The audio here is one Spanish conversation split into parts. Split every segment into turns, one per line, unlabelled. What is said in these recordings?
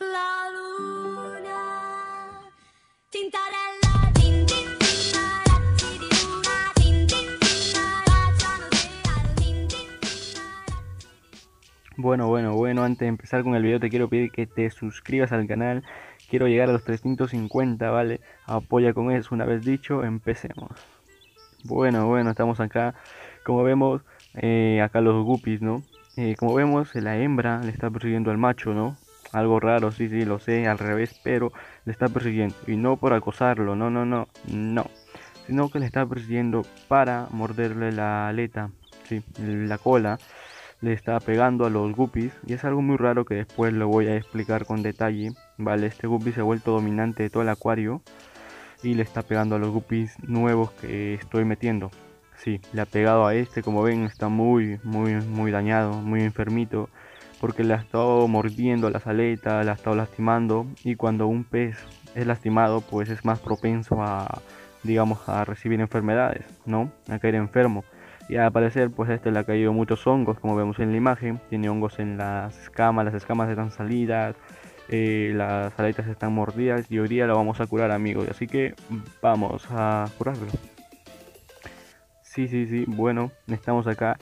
la luna. Tintarella.
Bueno, bueno, bueno, antes de empezar con el video te quiero pedir que te suscribas al canal. Quiero llegar a los 350, ¿vale? Apoya con eso. Una vez dicho, empecemos. Bueno, bueno, estamos acá. Como vemos, eh, acá los guppies, ¿no? Eh, como vemos, la hembra le está persiguiendo al macho, ¿no? Algo raro, sí, sí, lo sé, al revés, pero le está persiguiendo. Y no por acosarlo, no, no, no, no. Sino que le está persiguiendo para morderle la aleta, sí, la cola le está pegando a los guppies y es algo muy raro que después lo voy a explicar con detalle. Vale, este guppy se ha vuelto dominante de todo el acuario y le está pegando a los guppies nuevos que estoy metiendo. Sí, le ha pegado a este, como ven, está muy, muy, muy dañado, muy enfermito porque le ha estado mordiendo las aletas, le ha estado lastimando y cuando un pez es lastimado, pues es más propenso a, digamos, a recibir enfermedades, ¿no? A caer enfermo. Y al parecer, pues a este le ha caído muchos hongos, como vemos en la imagen. Tiene hongos en las escamas, las escamas están salidas, eh, las aletas están mordidas y hoy día lo vamos a curar, amigos. Así que vamos a curarlo. Sí, sí, sí, bueno, estamos acá.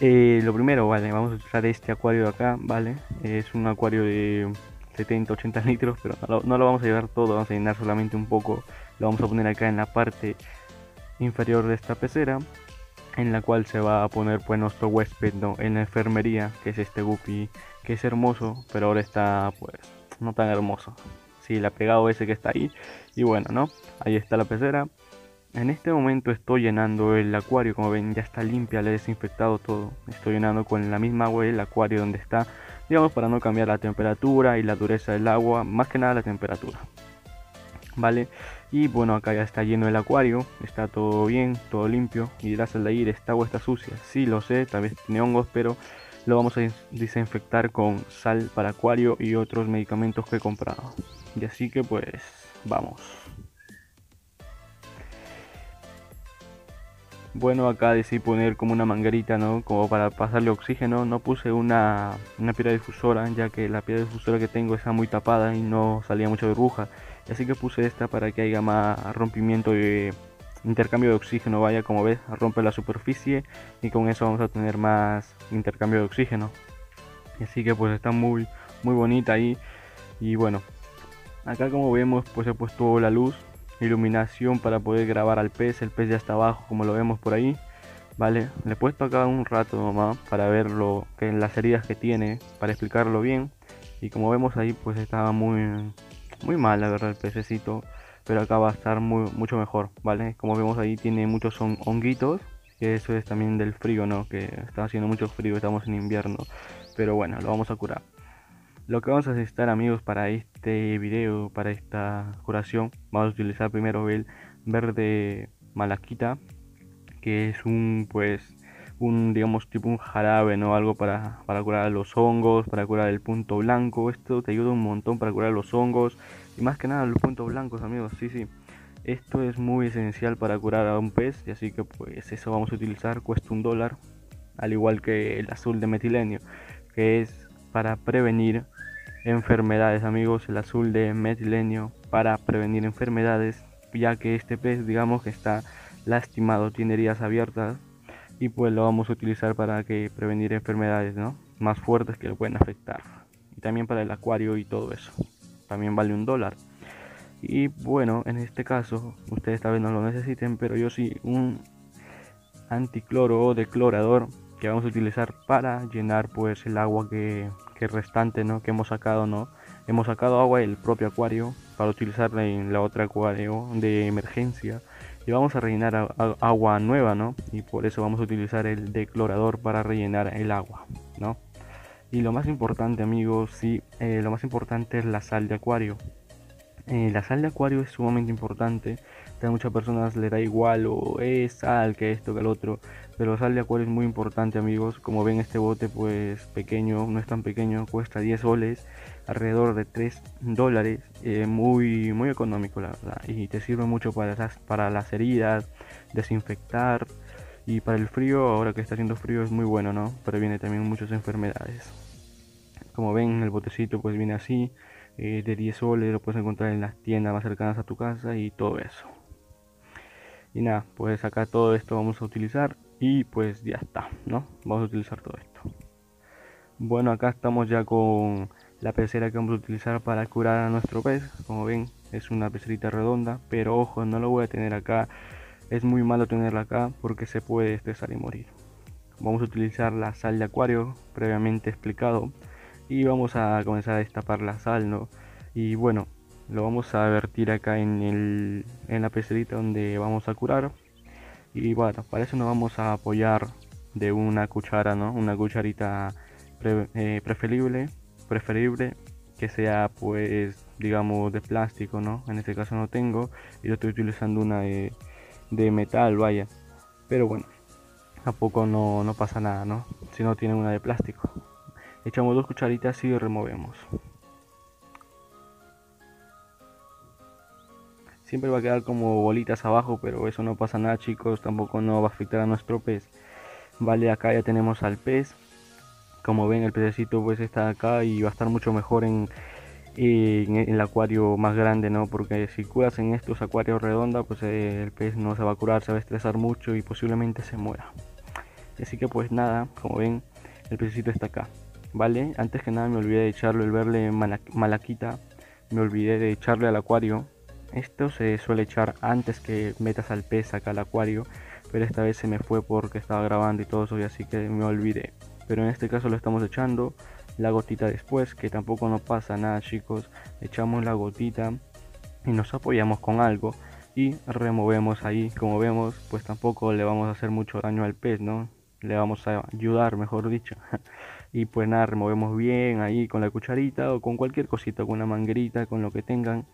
Eh, lo primero, vale, vamos a usar este acuario de acá, vale. Es un acuario de 70, 80 litros, pero no lo, vamos a llevar todo, vamos a llenar solamente un poco. Lo vamos a poner acá en la parte inferior de esta pecera en la cual se va a poner pues nuestro huésped ¿no? en la enfermería, que es este guppy, que es hermoso, pero ahora está pues no tan hermoso. Sí, le ha pegado ese que está ahí. Y bueno, ¿no? Ahí está la pecera. En este momento estoy llenando el acuario, como ven ya está limpia, le he desinfectado todo. Estoy llenando con la misma agua el acuario donde está, digamos para no cambiar la temperatura y la dureza del agua, más que nada la temperatura. ¿Vale? Y bueno, acá ya está lleno el acuario, está todo bien, todo limpio. Y dirás al de ir, esta agua está sucia. Sí, lo sé, tal vez tiene hongos, pero lo vamos a des- desinfectar con sal para acuario y otros medicamentos que he comprado. Y así que pues, vamos. Bueno, acá decidí poner como una manguerita, ¿no? Como para pasarle oxígeno. No puse una, una piedra difusora, ya que la piedra difusora que tengo está muy tapada y no salía mucha burbuja. Así que puse esta para que haya más rompimiento de intercambio de oxígeno. Vaya, como ves, rompe la superficie y con eso vamos a tener más intercambio de oxígeno. Así que pues está muy, muy bonita ahí. Y bueno, acá como vemos pues he puesto la luz, iluminación para poder grabar al pez. El pez ya está abajo como lo vemos por ahí. Vale, le he puesto acá un rato nomás para ver lo que las heridas que tiene, para explicarlo bien. Y como vemos ahí pues estaba muy, muy mal la verdad el pececito. Pero acá va a estar muy, mucho mejor, ¿vale? Como vemos ahí tiene muchos hon- honguitos. Que eso es también del frío, ¿no? Que está haciendo mucho frío, estamos en invierno. Pero bueno, lo vamos a curar. Lo que vamos a necesitar amigos para este video, para esta curación, vamos a utilizar primero el verde malaquita, que es un pues un digamos tipo un jarabe, ¿no? Algo para, para curar los hongos, para curar el punto blanco. Esto te ayuda un montón para curar los hongos y más que nada los puntos blancos, amigos. Sí, sí. Esto es muy esencial para curar a un pez y así que pues eso vamos a utilizar, cuesta un dólar, al igual que el azul de metilenio, que es para prevenir enfermedades, amigos, el azul de metilenio para prevenir enfermedades, ya que este pez, digamos que está lastimado, tiene heridas abiertas y pues lo vamos a utilizar para que prevenir enfermedades, ¿no? Más fuertes que lo pueden afectar. Y también para el acuario y todo eso. También vale un dólar. Y bueno, en este caso, ustedes tal vez no lo necesiten, pero yo sí un anticloro o declorador que vamos a utilizar para llenar pues el agua que, que restante ¿no? que hemos sacado no hemos sacado agua del propio acuario para utilizarla en la otra acuario de emergencia. Y vamos a rellenar agua nueva no y por eso vamos a utilizar el declorador para rellenar el agua no y lo más importante amigos sí eh, lo más importante es la sal de acuario. Eh, la sal de acuario es sumamente importante. A muchas personas le da igual o es sal que esto que el otro pero sal de acuario es muy importante amigos. Como ven este bote pues pequeño no es tan pequeño cuesta 10 soles alrededor de 3 dólares. Eh, muy muy económico la verdad. Y te sirve mucho para las, para las heridas desinfectar. Y para el frío ahora que está haciendo frío es muy bueno no previene también muchas enfermedades. Como ven el botecito pues viene así eh, de 10 soles, lo puedes encontrar en las tiendas más cercanas a tu casa y todo eso. Y nada, pues acá todo esto vamos a utilizar y pues ya está, ¿no? Vamos a utilizar todo esto. Bueno, acá estamos ya con la pecera que vamos a utilizar para curar a nuestro pez. Como ven, es una pecerita redonda, pero ojo, no lo voy a tener acá. Es muy malo tenerla acá porque se puede estresar y morir. Vamos a utilizar la sal de acuario previamente explicado y vamos a comenzar a destapar la sal, ¿no? Y bueno, lo vamos a vertir acá en, el, en la pecerita donde vamos a curar. Y bueno, para eso nos vamos a apoyar de una cuchara, ¿no? Una cucharita eh, preferible, preferible que sea pues digamos de plástico, ¿no? En este caso no tengo y yo estoy utilizando una de, de metal, vaya. Pero bueno, tampoco no, no pasa nada, ¿no? Si no tiene una de plástico. Echamos dos cucharitas y removemos. Siempre va a quedar como bolitas abajo, pero eso no pasa nada chicos, tampoco no va a afectar a nuestro pez. Vale, acá ya tenemos al pez. Como ven el pececito pues está acá y va a estar mucho mejor en, el acuario más grande, ¿no? Porque si curas en estos acuarios redondos, pues el pez no se va a curar, se va a estresar mucho y posiblemente se muera. Así que pues nada, como ven, el pececito está acá. Vale, antes que nada me olvidé de echarlo el verle malaquita, me olvidé de echarle al acuario esto se suele echar antes que metas al pez acá al acuario, pero esta vez se me fue porque estaba grabando y todo eso y así que me olvidé. Pero en este caso lo estamos echando la gotita después, que tampoco nos pasa nada chicos. Echamos la gotita y nos apoyamos con algo y removemos ahí. Como vemos, pues tampoco le vamos a hacer mucho daño al pez, ¿no? Le vamos a ayudar, mejor dicho. y pues nada, removemos bien ahí con la cucharita o con cualquier cosita, con una manguerita, con lo que tengan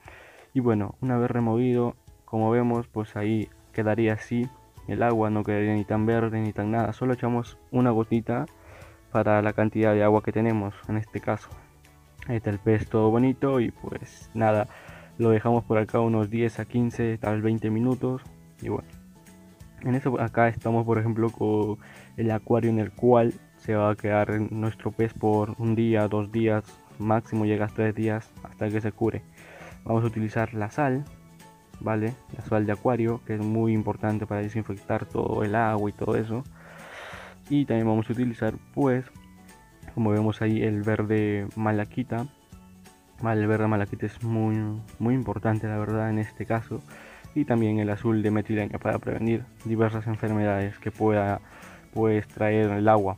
y bueno, una vez removido, como vemos, pues ahí quedaría así. El agua no quedaría ni tan verde ni tan nada. Solo echamos una gotita para la cantidad de agua que tenemos en este caso. Ahí está el pez todo bonito y pues nada, lo dejamos por acá unos 10 a 15, tal vez 20 minutos. Y bueno, en eso acá estamos por ejemplo con el acuario en el cual se va a quedar nuestro pez por un día, dos días, máximo llega tres días hasta que se cure vamos a utilizar la sal vale la sal de acuario que es muy importante para desinfectar todo el agua y todo eso. Y también vamos a utilizar pues como vemos ahí el verde malaquita. Vale, el verde malaquita es muy muy importante la verdad en este caso. Y también el azul de metilenia para prevenir diversas enfermedades que pueda pues traer el agua.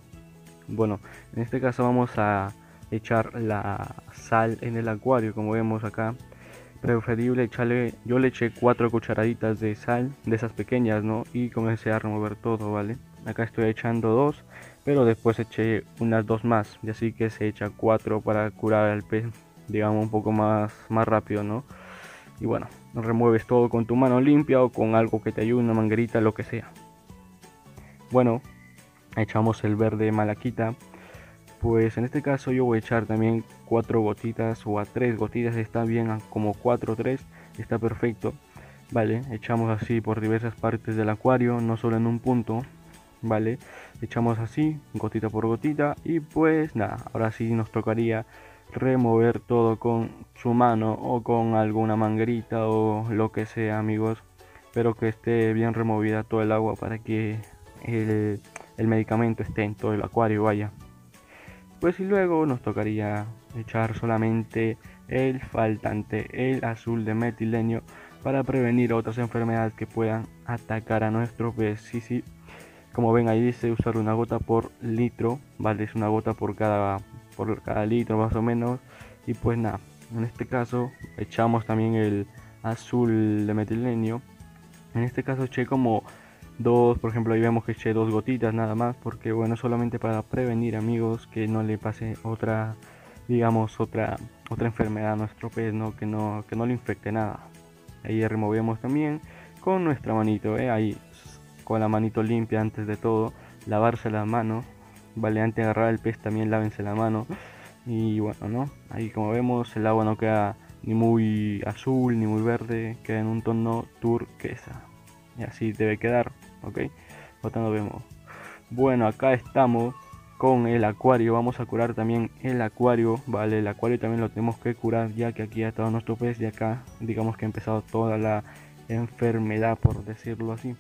Bueno en este caso vamos a echar la sal en el acuario como vemos acá preferible echarle, yo le eché cuatro cucharaditas de sal, de esas pequeñas, ¿no? Y comencé a remover todo, ¿vale? Acá estoy echando dos, pero después eché unas dos más, y así que se echa cuatro para curar al pez, digamos, un poco más, más rápido, ¿no? Y bueno, remueves todo con tu mano limpia o con algo que te ayude, una manguerita, lo que sea. Bueno, echamos el verde malaquita pues en este caso yo voy a echar también cuatro gotitas o a tres gotitas está bien como 4 o 3 está perfecto vale echamos así por diversas partes del acuario no solo en un punto vale echamos así gotita por gotita y pues nada ahora sí nos tocaría remover todo con su mano o con alguna manguerita o lo que sea amigos. Pero que esté bien removida todo el agua para que el, el medicamento esté en todo el acuario vaya pues y luego nos tocaría echar solamente el faltante, el azul de metilenio, para prevenir otras enfermedades que puedan atacar a nuestro pez. Sí, sí, como ven ahí dice usar una gota por litro, vale, es una gota por cada, por cada litro más o menos. Y pues nada, en este caso echamos también el azul de metilenio. En este caso eché como dos, por ejemplo, ahí vemos que eché dos gotitas nada más, porque bueno, solamente para prevenir amigos que no le pase otra, digamos, otra, otra enfermedad a nuestro pez, ¿no? Que no, que no le infecte nada. Ahí removemos también con nuestra manito, ¿eh? ahí con la manito limpia antes de todo, lavarse las manos, vale, antes de agarrar el pez también lávense la mano. Y bueno, ¿no? Ahí como vemos el agua no queda ni muy azul ni muy verde, queda en un tono turquesa. Y así debe quedar ok nos vemos bueno acá estamos con el acuario. Vamos a curar también el acuario, ¿vale? El acuario también lo tenemos que curar ya que aquí ha estado nuestro pez y acá digamos que ha empezado toda la enfermedad, por decirlo así.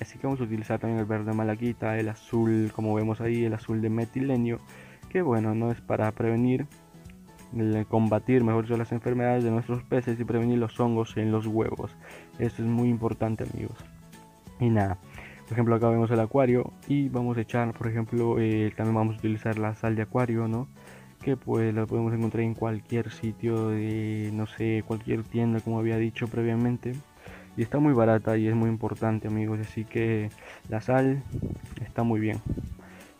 Así que vamos a utilizar también el verde malaquita, el azul, como vemos ahí, el azul de metilenio, que bueno, no es para prevenir, combatir, mejor dicho, las enfermedades de nuestros peces y prevenir los hongos en los huevos. Esto es muy importante, amigos. Y nada, por ejemplo, acá vemos el acuario y vamos a echar, por ejemplo, eh, también vamos a utilizar la sal de acuario, ¿no? Que pues la podemos encontrar en cualquier sitio de, no sé, cualquier tienda, como había dicho previamente. Y está muy barata y es muy importante amigos así que la sal está muy bien.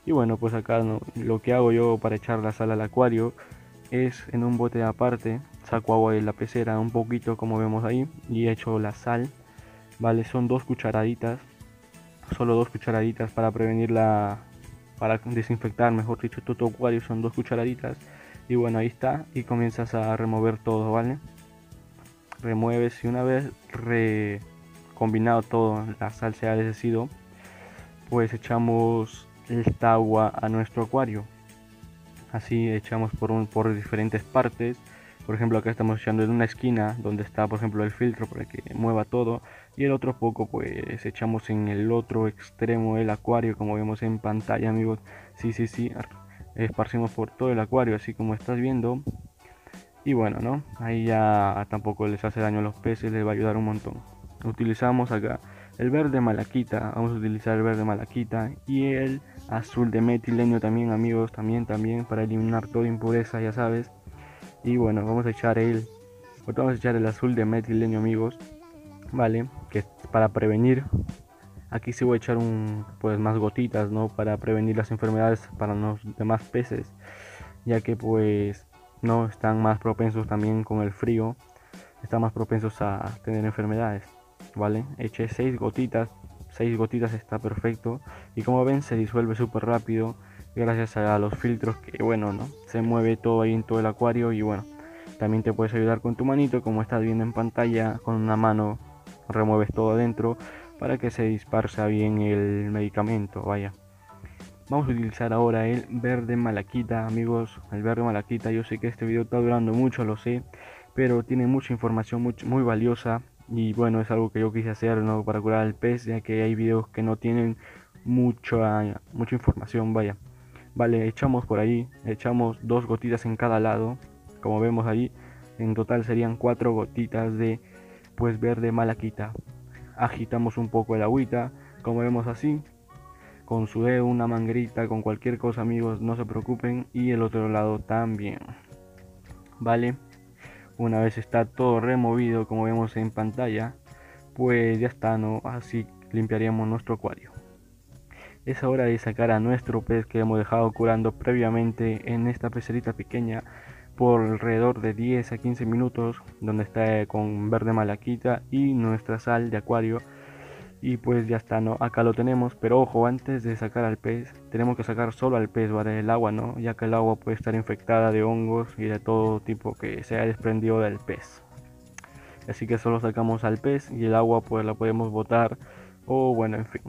Y bueno pues acá lo que hago yo para echar la sal al acuario es en un bote aparte saco agua de la pecera un poquito como vemos ahí y echo la sal vale son dos cucharaditas solo dos cucharaditas para prevenir la para desinfectar mejor dicho tu acuario son dos cucharaditas y bueno ahí está y comienzas a remover todo vale remueves y una vez recombinado todo, la sal se ha deshacido, pues echamos esta agua a nuestro acuario. Así echamos por, un, por diferentes partes. Por ejemplo, acá estamos echando en una esquina donde está, por ejemplo, el filtro para que mueva todo. Y el otro poco, pues echamos en el otro extremo del acuario, como vemos en pantalla, amigos. Sí, sí, sí. Esparcimos por todo el acuario, así como estás viendo. Y bueno, ¿no? Ahí ya tampoco les hace daño a los peces, les va a ayudar un montón. Utilizamos acá el verde malaquita, vamos a utilizar el verde malaquita y el azul de metilenio también, amigos, también, también, para eliminar toda impureza, ya sabes. Y bueno, vamos a echar el, vamos a echar el azul de metilenio, amigos, ¿vale? Que para prevenir. Aquí se voy a echar un, pues más gotitas, ¿no? Para prevenir las enfermedades para los demás peces, ya que pues no están más propensos también con el frío, están más propensos a tener enfermedades, ¿vale? Eché 6 gotitas, 6 gotitas está perfecto y como ven se disuelve súper rápido gracias a los filtros que bueno, ¿no? Se mueve todo ahí en todo el acuario y bueno, también te puedes ayudar con tu manito como estás viendo en pantalla, con una mano remueves todo adentro para que se disparsa bien el medicamento, vaya. Vamos a utilizar ahora el verde malaquita, amigos. El verde malaquita, yo sé que este video está durando mucho, lo sé, pero tiene mucha información muy, muy valiosa. Y bueno, es algo que yo quise hacer ¿no? para curar al pez, ya que hay videos que no tienen mucha, mucha información, vaya. Vale, echamos por ahí, echamos dos gotitas en cada lado, como vemos ahí. En total serían cuatro gotitas de pues verde malaquita. Agitamos un poco el agüita, como vemos así con su dedo, una manguerita, con cualquier cosa amigos, no se preocupen. Y el otro lado también. Vale. Una vez está todo removido como vemos en pantalla, pues ya está, ¿no? Así limpiaríamos nuestro acuario. Es hora de sacar a nuestro pez que hemos dejado curando previamente en esta pecerita pequeña por alrededor de 10 a 15 minutos, donde está con verde malaquita y nuestra sal de acuario y pues ya está, ¿no? Acá lo tenemos, pero ojo, antes de sacar al pez, tenemos que sacar solo al pez, ¿vale? El agua, ¿no? Ya que el agua puede estar infectada de hongos y de todo tipo que se ha desprendido del pez. Así que solo sacamos al pez y el agua pues la podemos botar o bueno, en fin.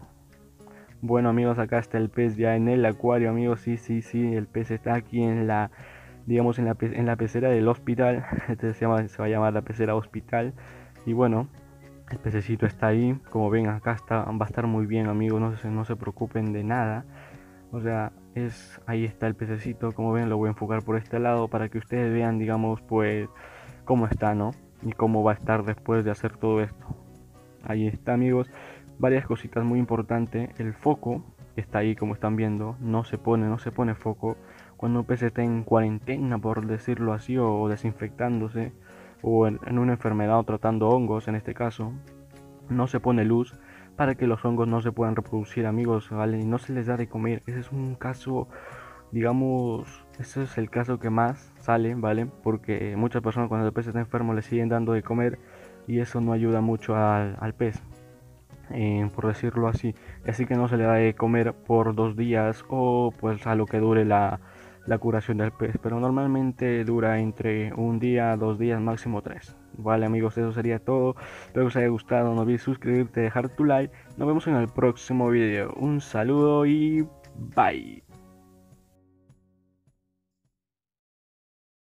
Bueno amigos, acá está el pez ya en el acuario, amigos, sí, sí, sí, el pez está aquí en la, digamos, en la, en la pecera del hospital, este se, llama, se va a llamar la pecera hospital. Y bueno, el pececito está ahí, como ven acá está, va a estar muy bien amigos, no se, no se preocupen de nada. O sea, es ahí está el pececito, como ven lo voy a enfocar por este lado para que ustedes vean, digamos, pues cómo está, ¿no? Y cómo va a estar después de hacer todo esto. Ahí está amigos, varias cositas muy importantes. El foco está ahí como están viendo, no se pone, no se pone foco. Cuando un pez está en cuarentena, por decirlo así, o desinfectándose, o en, una enfermedad o tratando hongos en este caso, no se pone luz para que los hongos no se puedan reproducir amigos, ¿vale? Y no se les da de comer. Ese es un caso, digamos, ese es el caso que más sale, ¿vale? Porque muchas personas cuando el pez está enfermo le siguen dando de comer y eso no ayuda mucho al, pez. Eh, por decirlo así, así que no se le da de comer por dos días o pues a lo que dure la, la curación del pez, pero normalmente dura entre un día, dos días, máximo tres. Vale amigos, eso sería todo. Espero que os haya gustado, no olvides suscribirte, dejar tu like. Nos vemos en el próximo video. Un saludo y bye.